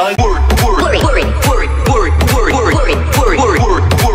Like word, word, word, word, word, word, word, word, word, word, word.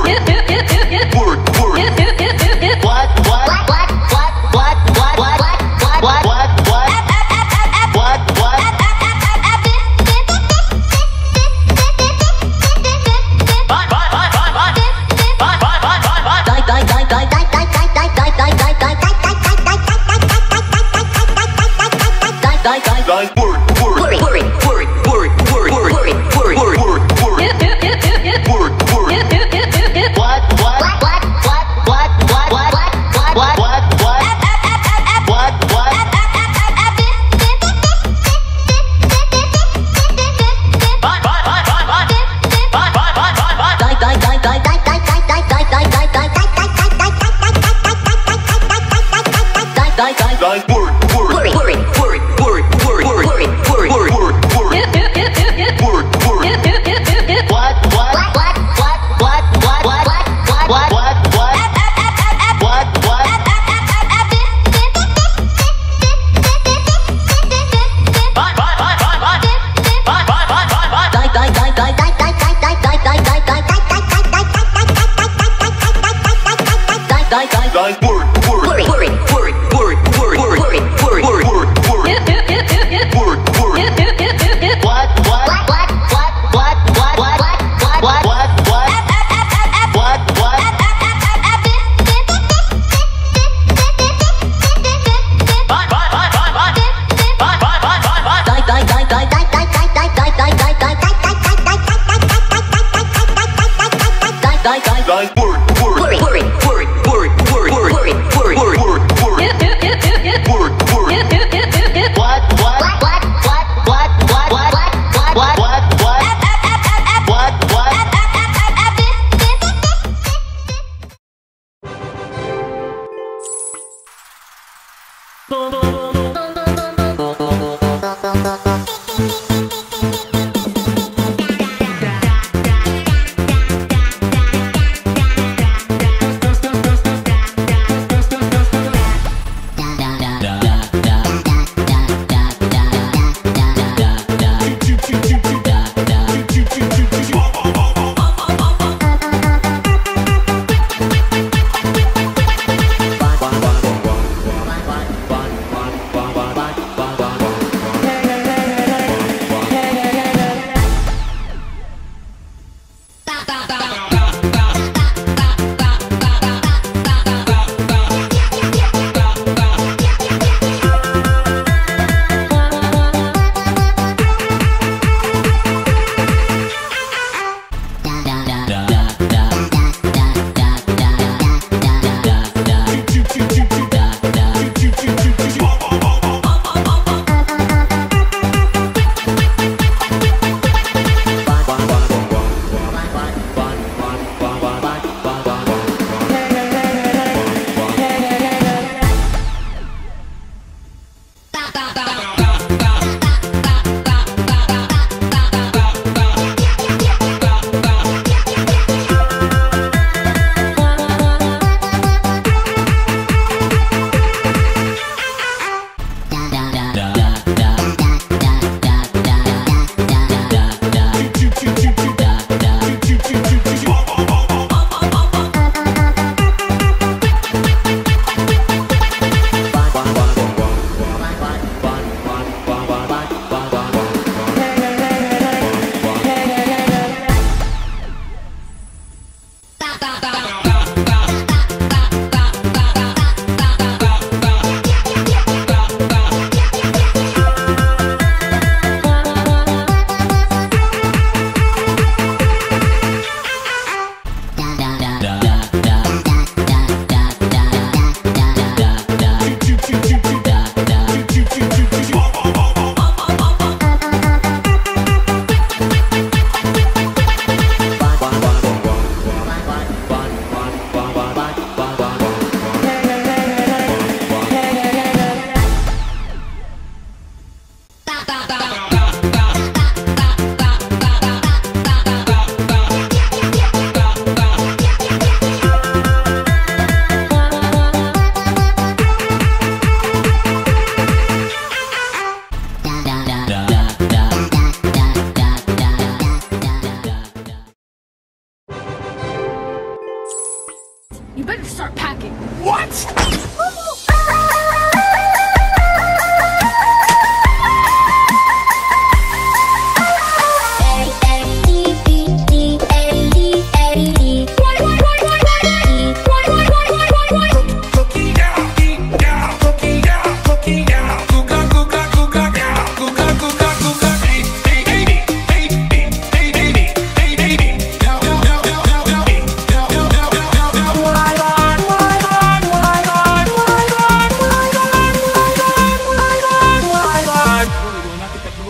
大大大。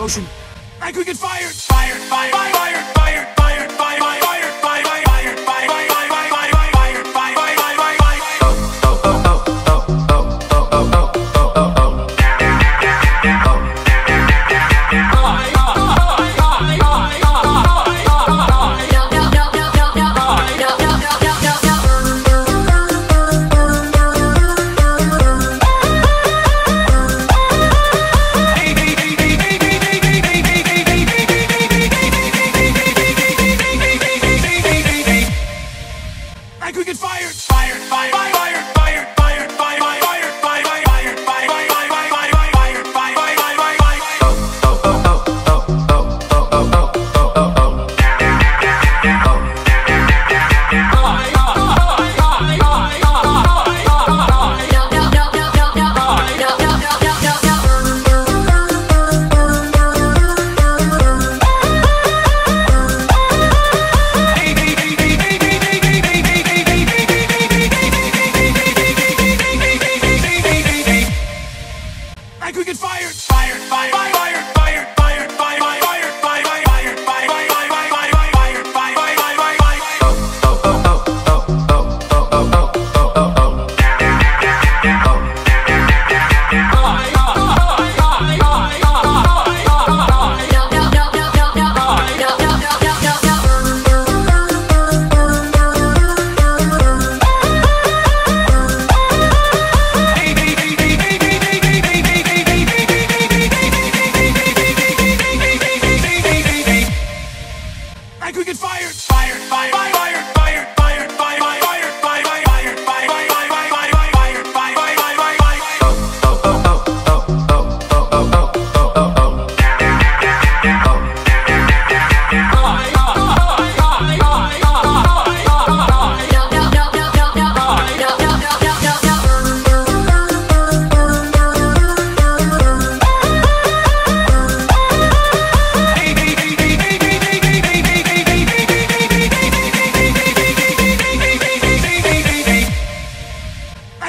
motion. I could get fired, fired, fired, fired. fired. we get fired. Fired, fired, fired, fired.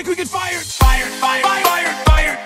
we get fired. Fired, fired, fired, fired, fired.